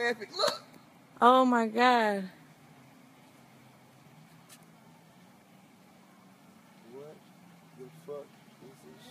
epic. Look. Oh my god. What the fuck is this?